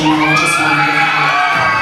you just wondering.